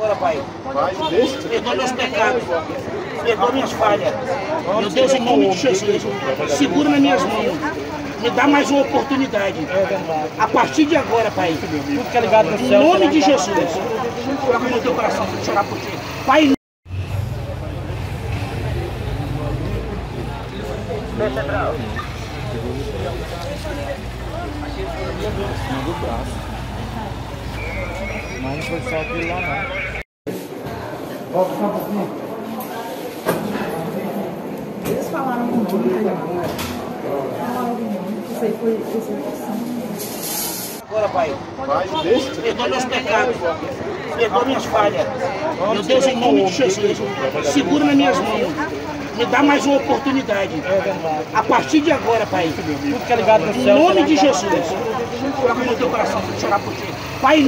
Agora, Pai, perdoa meus pecados, perdoa minhas falhas. Meu Deus, em nome de Jesus, segura nas minhas mãos. Me dá mais uma oportunidade. A partir de agora, Pai, Tudo que é ligado no em céu. nome será de Jesus, coloca no teu coração para chorar por ti. Pai, Mas não foi só aquilo lá, não. Eles falaram muito, né? Falaram muito. Isso aí foi execução. agora, Pai, Pai, deixa. perdoa meus pecados, perdoa minhas falhas. Meu Deus, em nome de Jesus, segura nas minhas mãos. Me dá mais uma oportunidade. A partir de agora, Pai, Tudo que é ligado no em céu. nome será de Jesus, coloca no teu coração para chorar por ti. Pai,